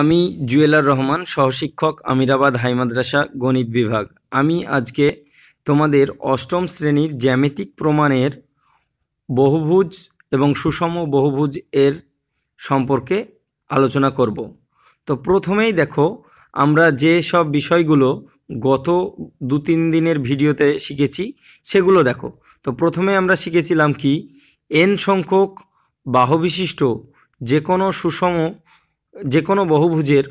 আমি জুয়েলার রহমান, সহশিক্ষক, আমিরাবাদ হাই মাদ্রাসা, গণিত বিভাগ। আমি আজকে তোমাদের অষ্টম শ্রেণির জ্যামিতিক প্রমাণের বহুভুজ এবং সুষম বহুভুজ এর সম্পর্কে আলোচনা করব। তো প্রথমেই দেখো, আমরা যে সব বিষয়গুলো গত দু তিন দিনের ভিডিওতে শিখেছি, সেগুলো দেখো। তো প্রথমে আমরা শিখেছিলাম কি এন সংখ্যক বাহবিশিষ্ট যে কোনো সুষম যে কোনো বহুভুজের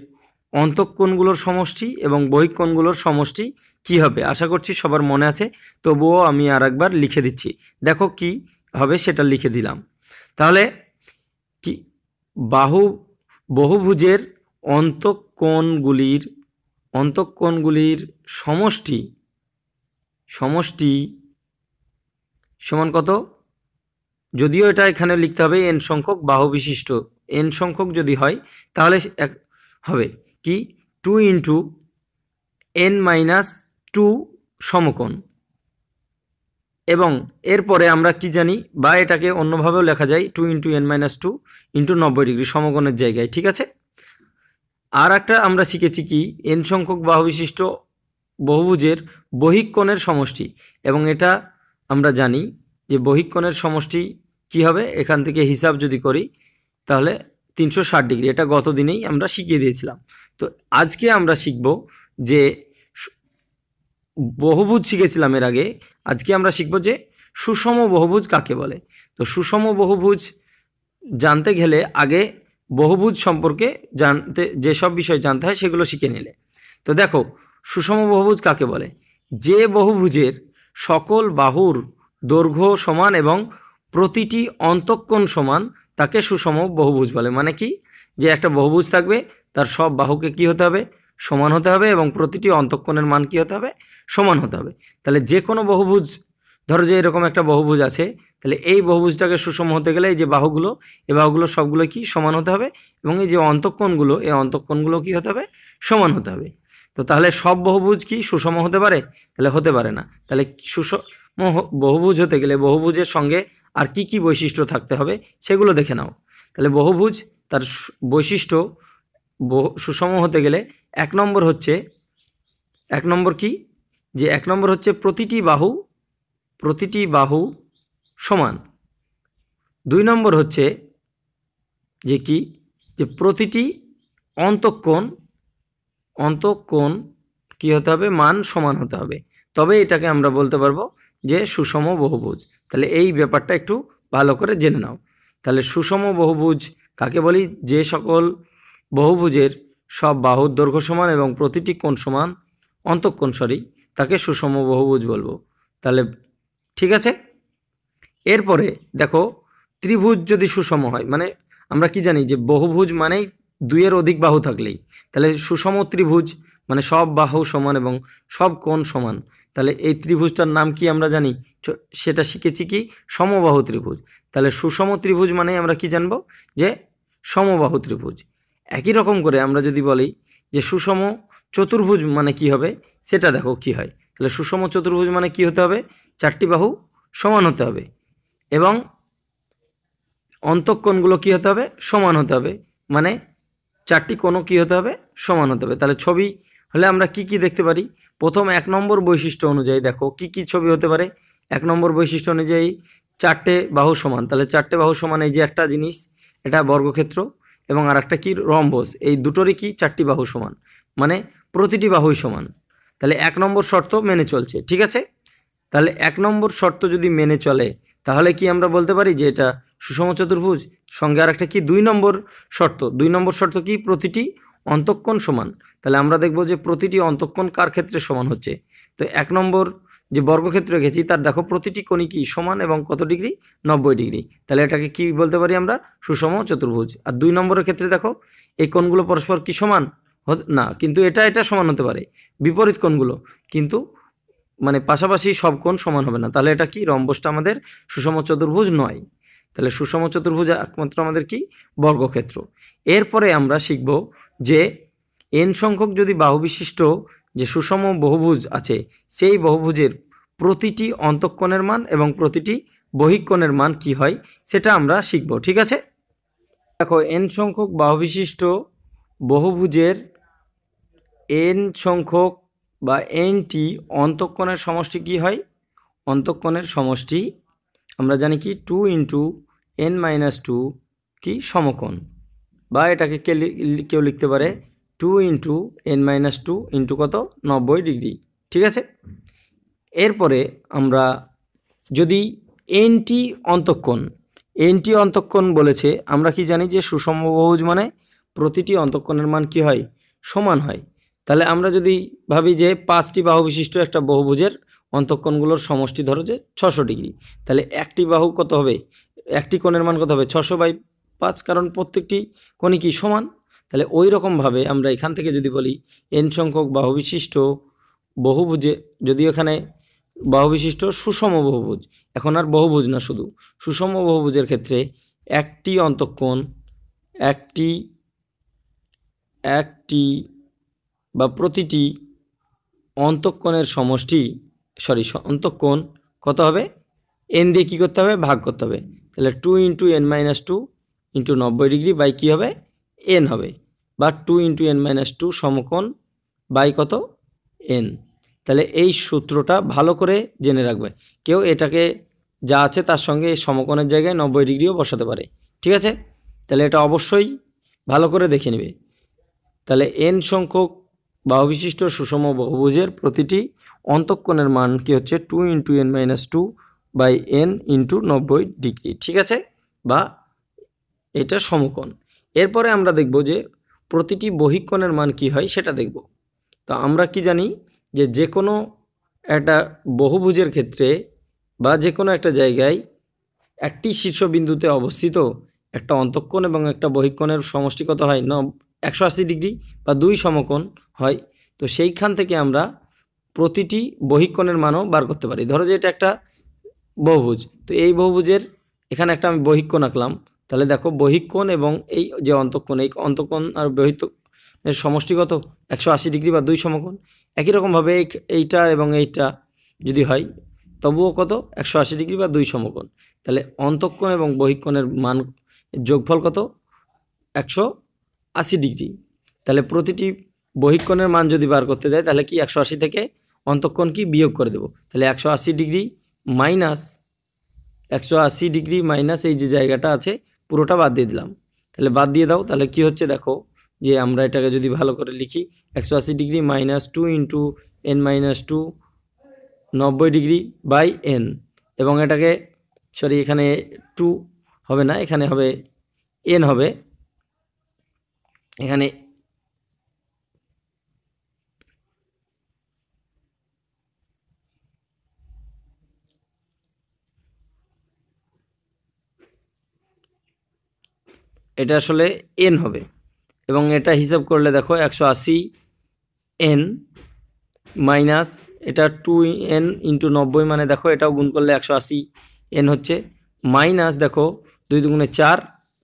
অন্তঃকোণগুলোর সমষ্টি এবং বহিঃকোণগুলোর সমষ্টি কি হবে? আশা করছি সবার মনে আছে, তবুও আমি আর একবার লিখে দিচ্ছি। দেখো কি হবে সেটা লিখে দিলাম। তাহলে কি, বাহু, বহুভুজের অন্তঃকোণগুলির অন্তঃকোণগুলির সমষ্টি সমষ্টি সমান কত? যদিও এটা এখানে লিখতে হবে এন সংখ্যক বাহু বিশিষ্ট। এন সংখ্যক যদি হয়, তাহলে এক, হবে কি? Two into N minus two সমকোণ। এবং এরপরে আমরা কি জানি বা এটাকে অন্যভাবেও লেখা যায় two into N minus two into নব্বই ডিগ্রি সমকোণের জায়গায়, ঠিক আছে? আর একটা আমরা শিখেছি কি? এন সংখ্যক বাহু বিশিষ্ট বহুভুজের বহিকোণের সমষ্টি। এবং এটা আমরা জানি যে বহিকোণের সমষ্টি কি হবে? এখান থেকে হিসাব যদি করি তাহলে তিনশো ষাট ডিগ্রি, এটা গত দিনেই আমরা শিখিয়ে দিয়েছিলাম। তো আজকে আমরা শিখব যে বহুভুজ শিখেছিলাম এর আগে, আজকে আমরা শিখব যে সুষম বহুভুজ কাকে বলে? তো সুষম বহুভুজ জানতে গেলে আগে বহুভুজ সম্পর্কে জানতে, যেসব বিষয় জানতে হয় সেগুলো শিখে নিলে। তো দেখো, সুষম বহুভুজ কাকে বলে? যে বহুভুজের সকল বাহুর দৈর্ঘ্য সমান এবং প্রতিটি অন্তঃকোণ সমান, তাকে সুষম বহুভুজ বলে। মানে কি? যে একটা বহুভুজ থাকবে, তার সব বাহুকে কি হতে হবে? সমান হতে হবে এবং প্রতিটি অন্তঃকোণের মান কি হতে হবে? সমান হতে হবে। তাহলে যে কোনো বহুভুজ, ধরো যে এরকম একটা বহুভুজ আছে, তাহলে এই বহুভুজটাকে সুষম হতে গেলে এই যে বাহুগুলো এই বাহুগুলো সবগুলো কি? সমান হতে হবে এবং এই যে অন্তঃকোণগুলো, এই অন্তঃকোণগুলো কি হতে হবে? সমান হতে হবে। তো তাহলে সব বহুভুজ কি সুষম হতে পারে? তাহলে হতে পারে না। তাহলে সুষম বহুভুজ হতে গেলে বহুভুজের সঙ্গে আর কি কি বৈশিষ্ট্য থাকতে হবে সেগুলো দেখে নাও। তাহলে বহুভুজ তার বৈশিষ্ট্য সুষম হতে গেলে এক নম্বর হচ্ছে, এক নম্বর কি? যে এক নম্বর হচ্ছে প্রতিটি বাহু প্রতিটি বাহু সমান। দুই নম্বর হচ্ছে যে কি? যে প্রতিটি অন্তঃকোণ অন্তঃকোণ কী হতে হবে? মান সমান হতে হবে। তবে এটাকে আমরা বলতে পারব যে সুষম বহুভুজ। তাহলে এই ব্যাপারটা একটু ভালো করে জেনে নাও। তাহলে সুষম বহুভুজ কাকে বলি? যে সকল বহুভুজের সব বাহুর দৈর্ঘ্য সমান এবং প্রতিটি কোণ সমান অন্তঃকোণ সরি তাকে সুষম বহুভুজ বলব। তাহলে ঠিক আছে? এরপরে দেখো, ত্রিভুজ যদি সুষম হয় মানে আমরা কি জানি যে বহুভুজ মানেই দুইয়ের অধিক বাহু থাকলেই। তাহলে সুষম ত্রিভুজ মানে সব বাহু সমান এবং সব কোণ সমান। তাহলে এই ত্রিভুজটার নাম কি আমরা জানি? সেটা শিখেছি কি? সমবাহু ত্রিভুজ। তাহলে সুষম ত্রিভুজ মানে আমরা কি জানব? যে সমবাহু ত্রিভুজ। একই রকম করে আমরা যদি বলি যে সুষম চতুর্ভুজ মানে কি হবে? সেটা দেখো কি হয়। তাহলে সুষম চতুর্ভুজ মানে কি হতে হবে? চারটি বাহু সমান হতে হবে। এবং অন্তঃকোণগুলো কী হতে হবে? সমান হতে হবে। মানে চারটি কোণও কী হতে হবে? সমান হতে হবে। তাহলে ছবি হলে আমরা কি কি দেখতে পারি? প্রথম এক নম্বর বৈশিষ্ট্য অনুযায়ী দেখো, কি কি ছবি হতে পারে? এক নম্বর বৈশিষ্ট্য অনুযায়ী চারটে বাহু সমান। তাহলে চারটে বাহু সমান এই যে একটা জিনিস, এটা বর্গক্ষেত্র এবং আর একটা কি? রম্বস। এই দুটোরই কি? চারটি বাহু সমান। মানে প্রতিটি বাহুই সমান। তাহলে এক নম্বর শর্ত মেনে চলছে, ঠিক আছে? তাহলে এক নম্বর শর্ত যদি মেনে চলে, তাহলে কি আমরা বলতে পারি যে এটা সুষম চতুর্ভুজ? সঙ্গে আর একটা কি? দুই নম্বর শর্ত। দুই নম্বর শর্ত কি? প্রতিটি অন্তঃকোণ সমান। তাহলে আমরা দেখব যে প্রতিটি অন্তঃকোণ কার ক্ষেত্রে সমান হচ্ছে? তো এক নম্বর যে বর্গক্ষেত্র রেখেছি, তার দেখো প্রতিটি কোণই কি সমান এবং কত ডিগ্রি? নব্বই ডিগ্রি। তাহলে এটাকে কি বলতে পারি আমরা? সুষম চতুর্ভুজ। আর দুই নম্বরের ক্ষেত্রে দেখো, এই কোণগুলো পরস্পর কি সমান? না, কিন্তু এটা এটা সমান হতে পারে। বিপরীত কোণগুলো। কিন্তু মানে পাশাপাশি সব কোণ সমান হবে না। তাহলে এটা কি? রম্বসটা আমাদের সুষম চতুর্ভুজ নয়। তাহলে সুষম চতুর্ভুজ একমাত্র আমাদের কি? বর্গক্ষেত্র। এরপরে আমরা শিখব যে এন সংখ্যক যদি বাহু বিশিষ্ট যে সুষম বহুভুজ আছে, সেই বহুভুজের প্রতিটি অন্তঃকোণের মান এবং প্রতিটি বহিকোণের মান কি হয়, সেটা আমরা শিখব, ঠিক আছে? দেখো এন সংখ্যক বাহু বিশিষ্ট বহুভুজের এন সংখ্যক বা এনটি অন্তঃকোণের সমষ্টি কি হয়? অন্তঃকোণের সমষ্টি আমরা জানি কি? Two into n minus two কি সমকোণ? বা এটাকে কেউ লিখতে পারে two into n minus two into কত? নব্বই ডিগ্রি। ঠিক আছে? এরপরে আমরা যদি এনটি অন্তঃকোণ এনটি অন্তঃকোণ বলেছে, আমরা কি জানি যে সুষম বহুভুজ মানে প্রতিটি অন্তঃকোণের মান কি হয়? সমান হয়। তাহলে আমরা যদি ভাবি যে পাঁচটি বাহু বিশিষ্ট একটা বহুভুজের অন্তঃকোণগুলোর সমষ্টি ধরো যে ছশো ডিগ্রি, তাহলে একটি বাহু কত হবে? একটি কোণের মান কত হবে? ছশো বাই পাঁচ, কারণ প্রত্যেকটি কোণই কি সমান? তাহলে ওই রকমভাবে আমরা এখান থেকে যদি বলি এন সংখ্যক বাহুবিশিষ্ট বহুভুজে, যদি এখানে বাহু বিশিষ্ট সুষম বহুভুজ, এখন আর বহুভুজ না শুধু, সুষম বহুভুজের ক্ষেত্রে একটি অন্তঃকোণ, একটি একটি বা প্রতিটি অন্তঃকোণের সমষ্টি সরি অন্তঃকোণ কত হবে? এন দিয়ে কী করতে হবে? ভাগ করতে হবে। তাহলে two into n minus two into নব্বই ডিগ্রি বাই কী হবে? এন হবে। বা two into n minus two সমকোণ বাই কত? এন তাহলে এই সূত্রটা ভালো করে জেনে রাখবে। কেউ এটাকে যা আছে তার সঙ্গে সমকোণের জায়গায় নব্বই ডিগ্রিও বসাতে পারে। ঠিক আছে? তাহলে এটা অবশ্যই ভালো করে দেখে নেবে। তাহলে এন সংখ্যক বাহু বিশিষ্ট সুষম বহুভুজের প্রতিটি অন্তঃকোণের মান কি হচ্ছে? Two into n minus two by n into নব্বই ডিগ্রি, ঠিক আছে? বা এটা সমকোণ। এরপরে আমরা দেখব যে প্রতিটি বহিকোণের মান কি হয়, সেটা দেখব। তো আমরা কি জানি যে যে কোনো একটা বহুভুজের ক্ষেত্রে বা যে কোনো একটা জায়গায় একটি শীর্ষবিন্দুতে অবস্থিত একটা অন্তঃকোণ এবং একটা বহিকোণের সমষ্টি কত হয় ন, একশো আশি ডিগ্রি বা দুই সমকোণ হয়, তো সেইখান থেকে আমরা প্রতিটি বহিকোণের মানও বার করতে পারি। ধরো যে এটা একটা বহুভুজ। তো এই বহুভুজের এখানে একটা আমি বহিকোণ আঁকলাম। তাহলে দেখো বহিকোণ এবং এই যে অন্তঃকোণ, এই অন্তঃকোণ আর বহিত এর সমষ্টি কত একশো আশি ডিগ্রি বা দুই সমকোণ। একই রকমভাবে এই- এইটা এবং এইটা যদি হয়, তবুও কত? একশো আশি ডিগ্রি বা দুই সমকোণ। তাহলে অন্তঃকোণ এবং বহিকোণের মান যোগফল কত? একশো আশি ডিগ্রি। তাহলে প্রতিটি বহিকোণের মান যদি বার করতে দেয়, তাহলে কি একশো আশি থেকে অন্তঃকোণ কি বিয়োগ করে দেবো? তাহলে একশো আশি ডিগ্রি মাইনাস একশো আশি ডিগ্রি মাইনাস এই যে জায়গাটা আছে, পুরোটা বাদ দিয়ে দিলাম। তাহলে বাদ দিয়ে দাও, তাহলে কি হচ্ছে দেখো, যে আমরা এটাকে যদি ভালো করে লিখি, একশো আশি degree minus two into n minus two, নব্বই ডিগ্রি বাই এন, এবং এটাকে, সরি, এখানে টু হবে না, এখানে হবে, এন হবে, এখানে এটা আসলে এন হবে। এবং এটা হিসাব করলে দেখো একশো আশি এন মাইনাস এটা টু এন ইন্টু নব্বই মানে দেখো এটাও গুণ করলে একশো আশি এন হচ্ছে। মাইনাস দেখো দুই দুগুণে চার,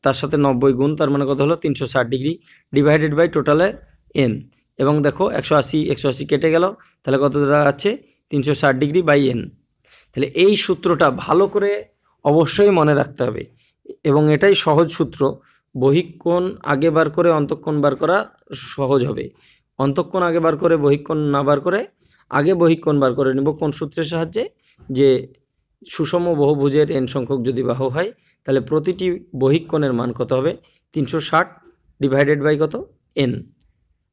তার সাথে নব্বই গুণ, তার মানে কত হলো? তিনশো ষাট ডিগ্রি ডিভাইডেড বাই টোটালে এন এবং দেখো একশো আশি একশো আশি কেটে গেল, তাহলে কত দাঁড়াচ্ছে? তিনশো ষাট ডিগ্রি বাই এন তাহলে এই সূত্রটা ভালো করে অবশ্যই মনে রাখতে হবে। এবং এটাই সহজ সূত্র। বহিকোণ আগে বার করে অন্তক্ষণ বার করা সহজ হবে। অন্তঃকোণ আগে বার করে, বহিকোণ না বার করে, আগে বহিকোণ বার করে নেব কোন সূত্রের সাহায্যে? যে সুষম বহুভুজের এন সংখ্যক যদি বাহু হয়, তাহলে প্রতিটি বহিকোণের মান কত হবে? তিনশো ষাট ডিভাইডেড বাই কত? এন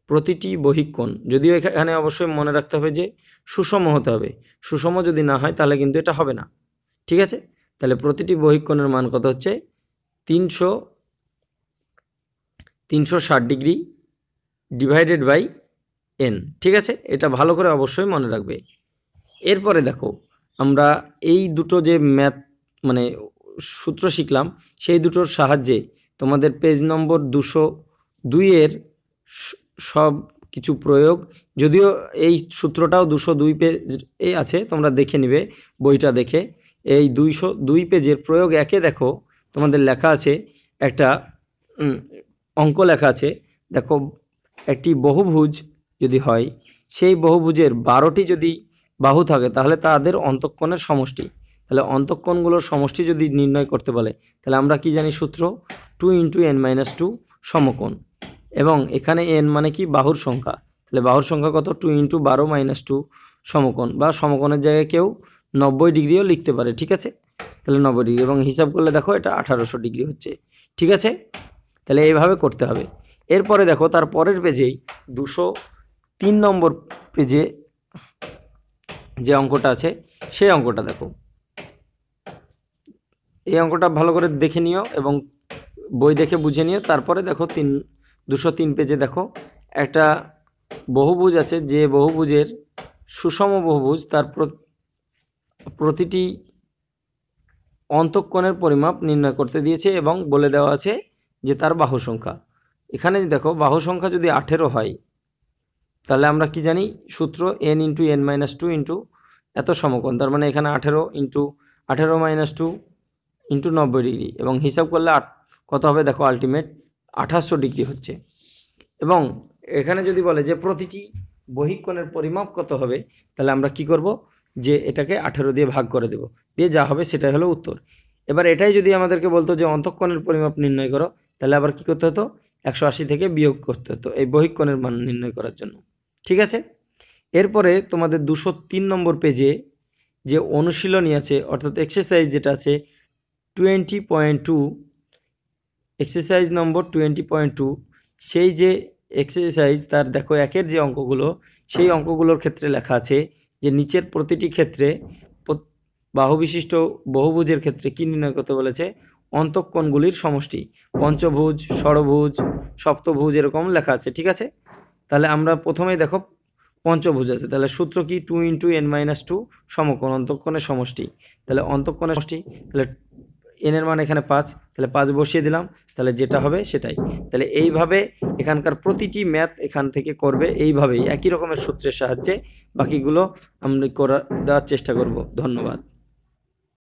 প্রতিটি বহিকোণ, যদিও এখানে অবশ্যই মনে রাখতে হবে যে সুষম হতে হবে। সুষম যদি না হয়, তাহলে কিন্তু এটা হবে না। ঠিক আছে? তাহলে প্রতিটি বহিকোণের মান কত হচ্ছে? তিনশো তিনশো ষাট ডিগ্রি ডিভাইডেড বাই এন, ঠিক আছে? এটা ভালো করে অবশ্যই মনে রাখবে। এরপরে দেখো, আমরা এই দুটো যে ম্যাথ মানে সূত্র শিখলাম, সেই দুটোর সাহায্যে তোমাদের পেজ নম্বর দুশো দুইয়ের সব কিছু প্রয়োগ, যদিও এই সূত্রটাও দুশো দুই পেজ এ আছে, তোমরা দেখে নিবে, বইটা দেখে। এই দুইশো দুই পেজের প্রয়োগ একে দেখো, তোমাদের লেখা আছে একটা অঙ্ক লেখা আছে। দেখো, একটি বহুভুজ যদি হয়, সেই বহুভুজের বারোটি যদি বাহু থাকে, তাহলে তাদের অন্তঃকোণের সমষ্টি। তাহলে অন্তঃকোণগুলোর সমষ্টি যদি নির্ণয় করতে বলে, তাহলে আমরা কি জানি সূত্র? Two into n minus two সমকোণ। এবং এখানে এন মানে কি? বাহুর সংখ্যা। তাহলে বাহুর সংখ্যা কত? টু ইন্টু বারো মাইনাস টু সমকোণ। বা সমকোণের জায়গায় কেউ নব্বই ডিগ্রিও লিখতে পারে, ঠিক আছে? তাহলে নব্বই ডিগ্রি। এবং হিসাব করলে দেখো, এটা আঠারোশো ডিগ্রি হচ্ছে, ঠিক আছে? তাহলে এইভাবে করতে হবে। এরপরে দেখো তার পরের পেজেই দুশো তিন নম্বর পেজে যে অঙ্কটা আছে, সেই অঙ্কটা দেখো। এই অঙ্কটা ভালো করে দেখে নিও এবং বই দেখে বুঝে নিও। তারপরে দেখো তিন, দুশো তিন পেজে দেখো, একটা বহুভুজ আছে যে বহুভুজের সুষম বহুভুজ তার প্র- প্রতিটি অন্তঃকোণের পরিমাপ নির্ণয় করতে দিয়েছে এবং বলে দেওয়া আছে যে তার বাহু সংখ্যা। এখানে দেখো বাহু সংখ্যা যদি আঠেরো হয়, তাহলে আমরা কি জানি? সূত্র n into n minus two into এত সমকোণ। তার মানে এখানে আঠেরো ইন্টু আঠেরো মাইনাস টু ইন্টু নব্বই ডিগ্রি এবং হিসাব করলে আট কত হবে? দেখো আলটিমেট আঠাশশো ডিগ্রি হচ্ছে। এবং এখানে যদি বলে যে প্রতিটি বহিকোণের পরিমাপ কত হবে, তাহলে আমরা কি করব? যে এটাকে আঠেরো দিয়ে ভাগ করে দেব। দিয়ে যা হবে সেটাই হলো উত্তর। এবার এটাই যদি আমাদেরকে বলতো যে অন্তঃকোণের পরিমাপ নির্ণয় করো তাহলে আবার কি করতে হতো? একশো আশি থেকে বিয়োগ করতে হতো এই বহিকোণের মান নির্ণয় করার জন্য। ঠিক আছে? এরপরে তোমাদের দুশো তিন নম্বর পেজে যে অনুশীলনী আছে, অর্থাৎ এক্সারসাইজ যেটা আছে twenty point two exercise number twenty point two সেই যে এক্সারসাইজ তার দেখো একের যে অঙ্কগুলো, সেই অঙ্কগুলোর ক্ষেত্রে লেখা আছে যে নিচের প্রতিটি ক্ষেত্রে বাহুবিশিষ্ট বহুভুজের ক্ষেত্রে কী নির্ণয় করতে বলেছে? অন্তঃকোণগুলির সমষ্টি। পঞ্চভুজ, ষড়ভুজ, সপ্তভুজ এরকম লেখা আছে, ঠিক আছে? তাহলে আমরা প্রথমেই দেখো পঞ্চভুজ আছে। তাহলে সূত্র কি? Two into n minus two সমকোণ, অন্তঃকোণের সমষ্টি। তাহলে অন্তঃকোণের সমষ্টি, তাহলে এনের মান এখানে পাঁচ, তাহলে পাঁচ বসিয়ে দিলাম, তাহলে যেটা হবে সেটাই। তাহলে এইভাবে এখানকার প্রতিটি ম্যাথ এখান থেকে করবে, এইভাবেই। একই রকমের সূত্রের সাহায্যে বাকিগুলো আমরা করা, দেওয়ার চেষ্টা করব। ধন্যবাদ।